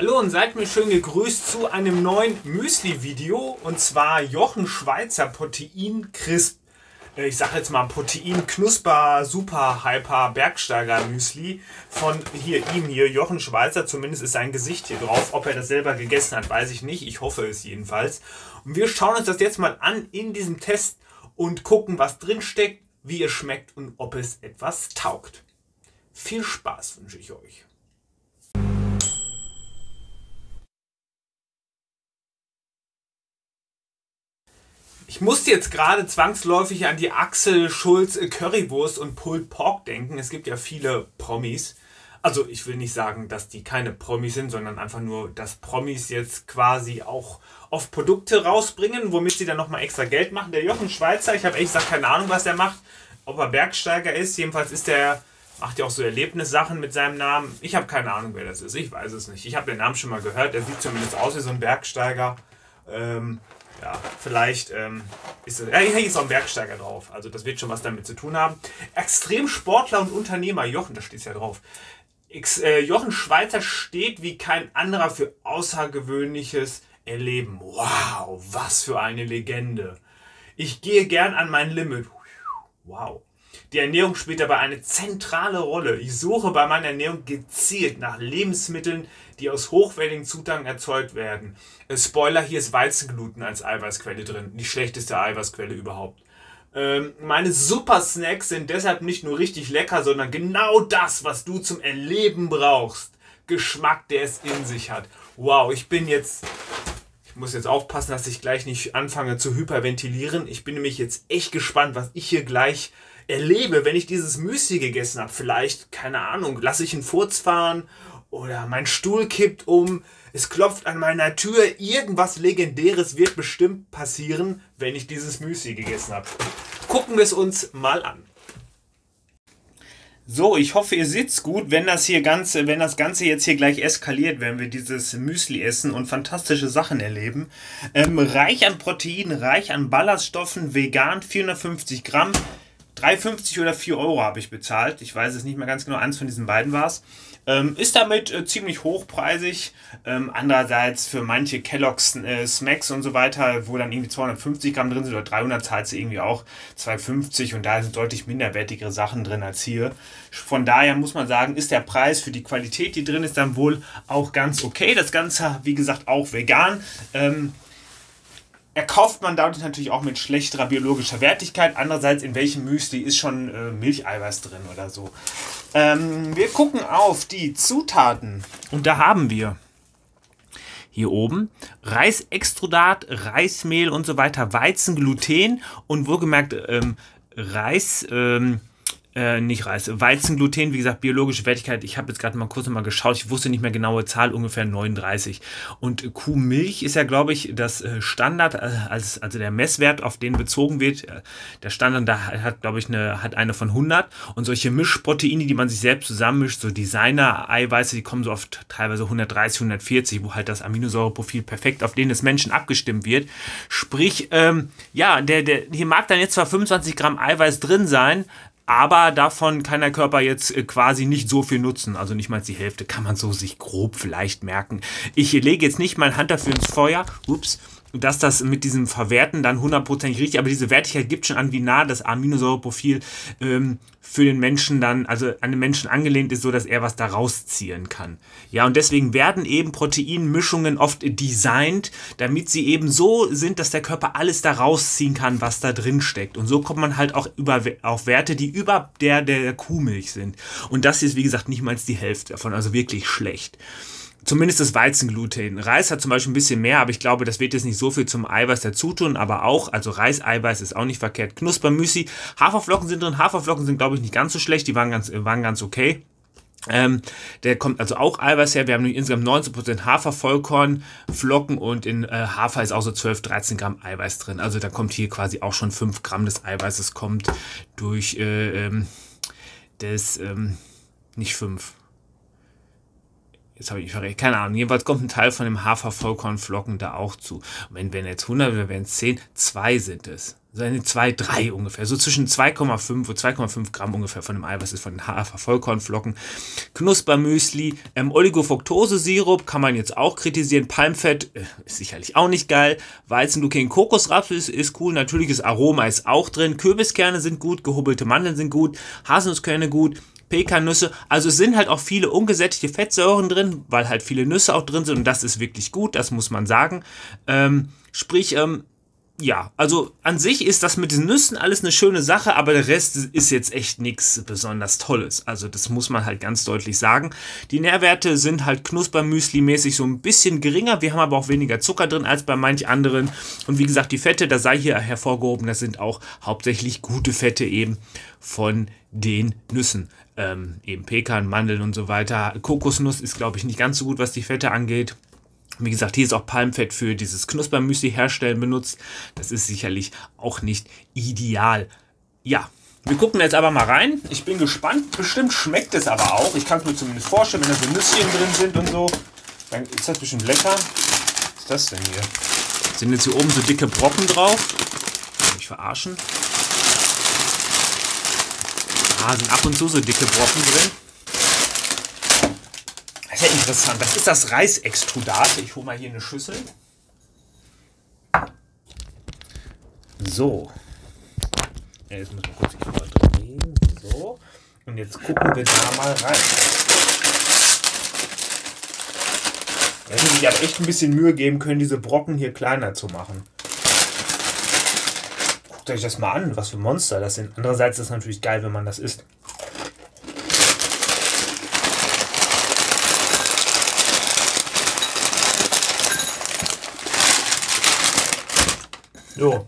Hallo und seid mir schön gegrüßt zu einem neuen Müsli-Video und zwar Jochen Schweizer Protein Crisp. Äh, ich sage jetzt mal Protein Knusper Super Hyper Bergsteiger Müsli von hier ihm hier Jochen Schweizer. Zumindest ist sein Gesicht hier drauf. Ob er das selber gegessen hat, weiß ich nicht. Ich hoffe es jedenfalls. Und wir schauen uns das jetzt mal an in diesem Test und gucken, was drin steckt, wie es schmeckt und ob es etwas taugt. Viel Spaß wünsche ich euch. Ich musste jetzt gerade zwangsläufig an die Axel Schulz Currywurst und Pulled Pork denken. Es gibt ja viele Promis. Also ich will nicht sagen, dass die keine Promis sind, sondern einfach nur, dass Promis jetzt quasi auch oft Produkte rausbringen, womit sie dann nochmal extra Geld machen. Der Jochen Schweizer, ich habe ehrlich gesagt keine Ahnung, was der macht. Ob er Bergsteiger ist, jedenfalls ist der, macht ja auch so Erlebnissachen mit seinem Namen. Ich habe keine Ahnung, wer das ist. Ich weiß es nicht. Ich habe den Namen schon mal gehört. Er sieht zumindest aus wie so ein Bergsteiger. Ähm, ja, vielleicht ähm, ist es. Ja, hier ist auch ein Bergsteiger drauf. Also das wird schon was damit zu tun haben. Extremsportler und Unternehmer, Jochen, da steht ja drauf. X, äh, Jochen Schweizer steht wie kein anderer für außergewöhnliches Erleben. Wow, was für eine Legende. Ich gehe gern an mein Limit. Wow. Die Ernährung spielt dabei eine zentrale Rolle. Ich suche bei meiner Ernährung gezielt nach Lebensmitteln, die aus hochwertigen Zutaten erzeugt werden. Äh, Spoiler, hier ist Weizengluten als Eiweißquelle drin. Die schlechteste Eiweißquelle überhaupt. Ähm, meine Super Snacks sind deshalb nicht nur richtig lecker, sondern genau das, was du zum Erleben brauchst. Geschmack, der es in sich hat. Wow, ich bin jetzt. Ich muss jetzt aufpassen, dass ich gleich nicht anfange zu hyperventilieren. Ich bin nämlich jetzt echt gespannt, was ich hier gleich erlebe, wenn ich dieses Müsli gegessen habe. Vielleicht, keine Ahnung, lasse ich einen Furz fahren oder mein Stuhl kippt um, es klopft an meiner Tür, irgendwas Legendäres wird bestimmt passieren, wenn ich dieses Müsli gegessen habe. Gucken wir es uns mal an. So, ich hoffe, ihr sitzt gut. Wenn das hier Ganze, wenn das Ganze jetzt hier gleich eskaliert, wenn wir dieses Müsli essen und fantastische Sachen erleben. Ähm, reich an Protein, reich an Ballaststoffen, vegan, 450 Gramm. 3,50 oder 4 Euro habe ich bezahlt. Ich weiß es nicht mehr ganz genau. Eins von diesen beiden war es. Ähm, ist damit äh, ziemlich hochpreisig. Ähm, andererseits für manche Kellogg's äh, Smacks und so weiter, wo dann irgendwie 250 Gramm drin sind oder 300, zahlt sie irgendwie auch 2,50 und da sind deutlich minderwertigere Sachen drin als hier. Von daher muss man sagen, ist der Preis für die Qualität, die drin ist, dann wohl auch ganz okay. Das Ganze, wie gesagt, auch vegan. Ähm, erkauft man dadurch natürlich auch mit schlechterer biologischer Wertigkeit. Andererseits, in welchem Müsli ist schon äh, Milcheiweiß drin oder so. Ähm, wir gucken auf die Zutaten. Und da haben wir hier oben Reisextrudat, Reismehl und so weiter, Weizengluten und wohlgemerkt ähm, Reis. Ähm, äh, nicht Reis, Weizengluten, wie gesagt, biologische Wertigkeit. Ich habe jetzt gerade mal kurz mal geschaut, ich wusste nicht mehr genaue Zahl, ungefähr 39. Und Kuhmilch ist ja, glaube ich, das äh, Standard, äh, als, also der Messwert, auf den bezogen wird. Äh, der Standard da hat, glaube ich, eine, hat eine von 100. Und solche Mischproteine, die man sich selbst zusammenmischt, so Designer-Eiweiße, die kommen so oft teilweise 130, 140, wo halt das Aminosäureprofil perfekt auf den des Menschen abgestimmt wird. Sprich, ähm, ja, der, der, hier mag dann jetzt zwar 25 Gramm Eiweiß drin sein, aber davon kann der Körper jetzt äh, quasi nicht so viel nutzen. Also nicht mal die Hälfte kann man so sich grob vielleicht merken. Ich lege jetzt nicht meine Hand dafür ins Feuer. Ups dass das mit diesem Verwerten dann hundertprozentig richtig, aber diese Wertigkeit gibt schon an, wie nah das Aminosäureprofil ähm, für den Menschen dann, also an den Menschen angelehnt ist, so dass er was da rausziehen kann. Ja, und deswegen werden eben Proteinmischungen oft designt, damit sie eben so sind, dass der Körper alles da rausziehen kann, was da drin steckt. Und so kommt man halt auch über, auf Werte, die über der der Kuhmilch sind. Und das ist, wie gesagt, nicht mal die Hälfte davon, also wirklich schlecht. Zumindest das Weizengluten. Reis hat zum Beispiel ein bisschen mehr, aber ich glaube, das wird jetzt nicht so viel zum Eiweiß dazu tun. Aber auch, also Reiseiweiß ist auch nicht verkehrt. Knuspermüsli. Haferflocken sind drin. Haferflocken sind, glaube ich, nicht ganz so schlecht. Die waren ganz, waren ganz okay. Ähm, der kommt also auch Eiweiß her. Wir haben insgesamt 19% Hafervollkorn, Flocken und in äh, Hafer ist auch so 12, 13 Gramm Eiweiß drin. Also da kommt hier quasi auch schon 5 Gramm des Eiweißes kommt durch äh, ähm, das, ähm, nicht 5, jetzt habe ich verrechnet, keine Ahnung, jedenfalls kommt ein Teil von dem Hafervollkornflocken da auch zu. Und wenn, wenn jetzt 100 oder wenn es 10, zwei sind es. seine 2, 3 ungefähr. So zwischen 2,5 und 2,5 Gramm ungefähr von dem Eiweiß ist von den Hafer-Vollkornflocken. Knuspermüsli, ähm, Oligofructose-Sirup kann man jetzt auch kritisieren. Palmfett äh, ist sicherlich auch nicht geil. Weizenlukin, Kokosraps ist, ist cool. Natürliches Aroma ist auch drin. Kürbiskerne sind gut, gehubbelte Mandeln sind gut, Haselnusskerne gut. Pekannüsse. Also es sind halt auch viele ungesättigte Fettsäuren drin, weil halt viele Nüsse auch drin sind und das ist wirklich gut, das muss man sagen. Ähm, sprich, ähm, ja, also an sich ist das mit den Nüssen alles eine schöne Sache, aber der Rest ist jetzt echt nichts besonders Tolles. Also das muss man halt ganz deutlich sagen. Die Nährwerte sind halt Knuspermüsli-mäßig so ein bisschen geringer. Wir haben aber auch weniger Zucker drin als bei manch anderen. Und wie gesagt, die Fette, da sei hier hervorgehoben, das sind auch hauptsächlich gute Fette eben von den Nüssen. Ähm, eben Pekan, Mandeln und so weiter. Kokosnuss ist, glaube ich, nicht ganz so gut, was die Fette angeht. Wie gesagt, hier ist auch Palmfett für dieses Knuspermüsli herstellen benutzt. Das ist sicherlich auch nicht ideal. Ja, wir gucken jetzt aber mal rein. Ich bin gespannt. Bestimmt schmeckt es aber auch. Ich kann es mir zumindest vorstellen, wenn da so Nüsschen drin sind und so. Dann ist das bestimmt lecker. Was ist das denn hier? Sind jetzt hier oben so dicke Brocken drauf? Kann mich verarschen. Ah, sind ab und zu so dicke Brocken drin ist interessant. Das ist das Reisextrudat. Ich hole mal hier eine Schüssel. So. Ja, jetzt müssen wir kurz Kamera drehen. So. Und jetzt gucken wir da mal rein. Da hätte sich aber echt ein bisschen Mühe geben können, diese Brocken hier kleiner zu machen. Guckt euch das mal an, was für Monster das sind. Andererseits ist es natürlich geil, wenn man das isst. So.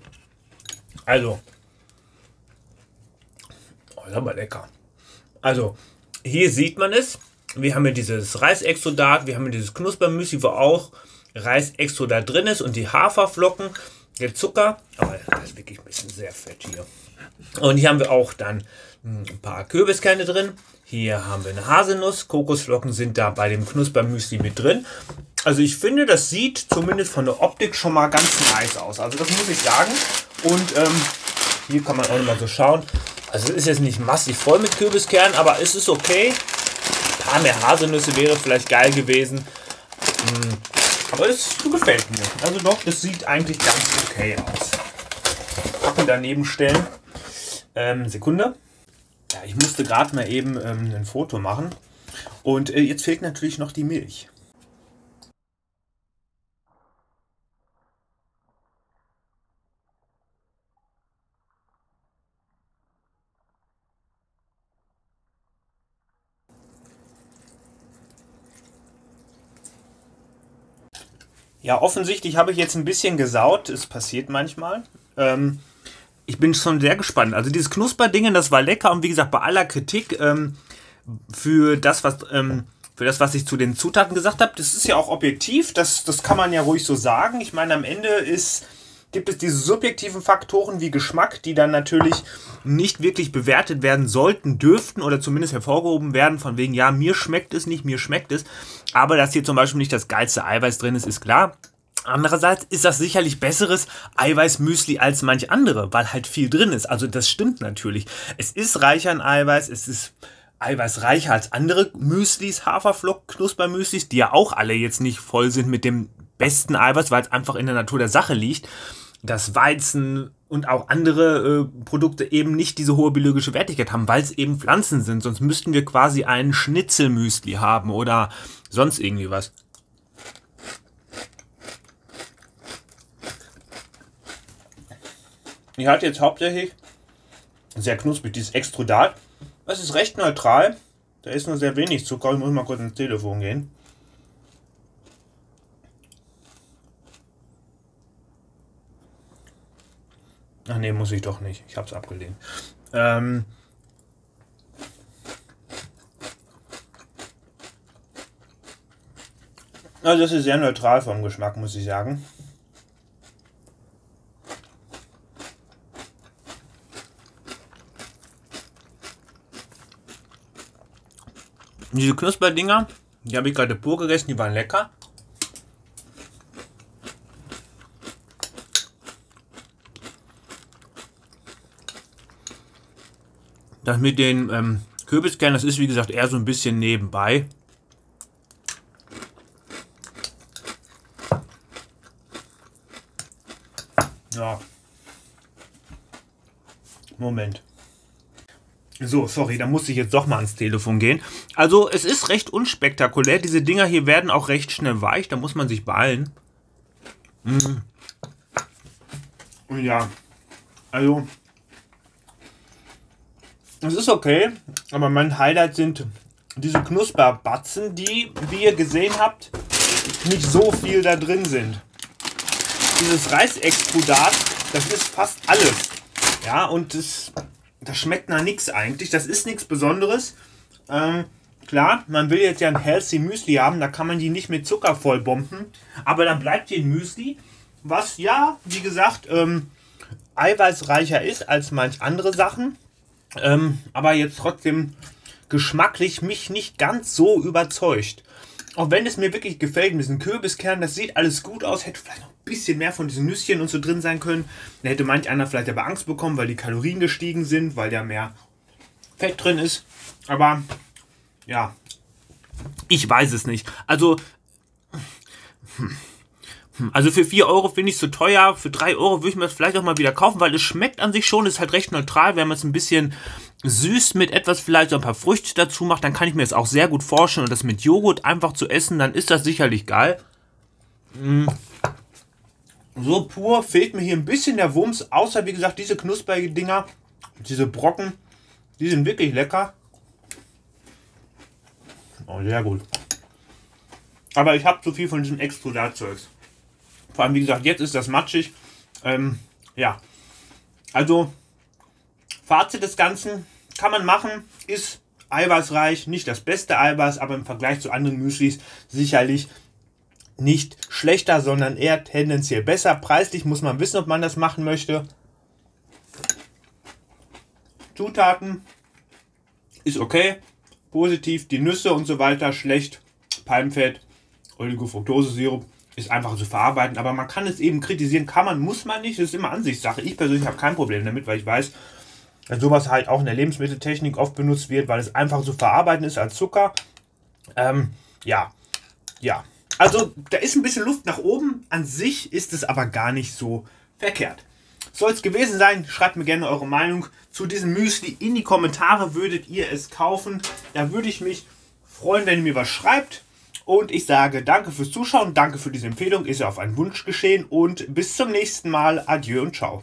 Also. Oh, das war lecker. Also, hier sieht man es. Wir haben hier dieses Reisextrudat, wir haben hier dieses Knuspermüsli, wo auch Reisextrudat drin ist und die Haferflocken, der Zucker. Aber das ist wirklich ein bisschen sehr fett hier. Und hier haben wir auch dann hm, ein paar Kürbiskerne drin. Hier haben wir eine Haselnuss. Kokosflocken sind da bei dem Knuspermüsli mit drin. Also ich finde, das sieht zumindest von der Optik schon mal ganz nice aus. Also das muss ich sagen. Und ähm, hier kann man auch mal so schauen. Also es ist jetzt nicht massiv voll mit Kürbiskernen, aber es ist okay. Ein paar mehr Haselnüsse wäre vielleicht geil gewesen. Hm, aber es gefällt mir. Also doch, das sieht eigentlich ganz okay aus. Packen daneben stellen. Ähm, Sekunde. Ja, ich musste gerade mal eben ähm, ein Foto machen. Und äh, jetzt fehlt natürlich noch die Milch. Ja, offensichtlich habe ich jetzt ein bisschen gesaut. Es passiert manchmal. Ähm, ich bin schon sehr gespannt. Also dieses Knusperdingen, das war lecker und wie gesagt, bei aller Kritik ähm, für das, was ähm, für das, was ich zu den Zutaten gesagt habe, das ist ja auch objektiv. Das, das kann man ja ruhig so sagen. Ich meine, am Ende ist gibt es diese subjektiven Faktoren wie Geschmack, die dann natürlich nicht wirklich bewertet werden sollten, dürften oder zumindest hervorgehoben werden, von wegen, ja, mir schmeckt es nicht, mir schmeckt es. Aber dass hier zum Beispiel nicht das geilste Eiweiß drin ist, ist klar. Andererseits ist das sicherlich besseres Eiweißmüsli als manch andere, weil halt viel drin ist. Also das stimmt natürlich. Es ist reicher an Eiweiß, es ist eiweißreicher als andere Müslis, Haferflock, Knuspermüslis, die ja auch alle jetzt nicht voll sind mit dem besten Eiweiß, weil es einfach in der Natur der Sache liegt dass Weizen und auch andere äh, Produkte eben nicht diese hohe biologische Wertigkeit haben, weil es eben Pflanzen sind. Sonst müssten wir quasi einen Schnitzelmüsli haben oder sonst irgendwie was. Die hat jetzt hauptsächlich sehr knusprig, dieses Extrudat. Es ist recht neutral. Da ist nur sehr wenig Zucker. Ich muss mal kurz ins Telefon gehen. Ach nee, muss ich doch nicht. Ich habe es abgelehnt. Ähm also das ist sehr neutral vom Geschmack, muss ich sagen. Diese Knusperdinger, die habe ich gerade pur gegessen, die waren lecker. Das mit den ähm, Kürbiskernen, das ist wie gesagt eher so ein bisschen nebenbei. Ja. Moment. So, sorry, da muss ich jetzt doch mal ans Telefon gehen. Also, es ist recht unspektakulär. Diese Dinger hier werden auch recht schnell weich. Da muss man sich beeilen. Mm. Ja, also, es ist okay, aber mein Highlight sind diese Knusperbatzen, die, wie ihr gesehen habt, nicht so viel da drin sind. Dieses Reisextrudat, das ist fast alles. Ja, und das, das schmeckt nach nichts eigentlich. Das ist nichts Besonderes. Ähm, klar, man will jetzt ja ein Healthy Müsli haben, da kann man die nicht mit Zucker vollbomben. Aber dann bleibt hier ein Müsli, was ja, wie gesagt, ähm, eiweißreicher ist als manch andere Sachen. Ähm, aber jetzt trotzdem geschmacklich mich nicht ganz so überzeugt. Auch wenn es mir wirklich gefällt mit diesen Kürbiskern, das sieht alles gut aus, hätte vielleicht noch ein bisschen mehr von diesen Nüsschen und so drin sein können. Dann hätte manch einer vielleicht aber Angst bekommen, weil die Kalorien gestiegen sind, weil da mehr Fett drin ist. Aber ja, ich weiß es nicht. Also, hm. Also für 4 Euro finde ich es zu teuer. Für 3 Euro würde ich mir das vielleicht auch mal wieder kaufen, weil es schmeckt an sich schon, ist halt recht neutral. Wenn man es ein bisschen süß mit etwas, vielleicht so ein paar Früchte dazu macht, dann kann ich mir das auch sehr gut vorstellen. Und das mit Joghurt einfach zu essen, dann ist das sicherlich geil. Mm. So pur fehlt mir hier ein bisschen der Wumms, außer wie gesagt diese knusprigen Dinger, diese Brocken, die sind wirklich lecker. Oh, sehr gut. Aber ich habe zu viel von diesem Extrudatzeugs. Vor allem, wie gesagt, jetzt ist das matschig. Ähm, ja. Also, Fazit des Ganzen kann man machen, ist eiweißreich, nicht das beste Eiweiß, aber im Vergleich zu anderen Müslis sicherlich nicht schlechter, sondern eher tendenziell besser. Preislich muss man wissen, ob man das machen möchte. Zutaten ist okay, positiv, die Nüsse und so weiter schlecht, Palmfett, Oligofructose-Sirup ist einfach zu verarbeiten, aber man kann es eben kritisieren, kann man, muss man nicht, das ist immer Ansichtssache. Ich persönlich habe kein Problem damit, weil ich weiß, dass sowas halt auch in der Lebensmitteltechnik oft benutzt wird, weil es einfach zu verarbeiten ist als Zucker. Ähm, ja, ja. Also da ist ein bisschen Luft nach oben. An sich ist es aber gar nicht so verkehrt. Soll es gewesen sein, schreibt mir gerne eure Meinung zu diesem Müsli in die Kommentare. Würdet ihr es kaufen? Da würde ich mich freuen, wenn ihr mir was schreibt. Und ich sage danke fürs Zuschauen, danke für diese Empfehlung, ist ja auf einen Wunsch geschehen und bis zum nächsten Mal. Adieu und ciao.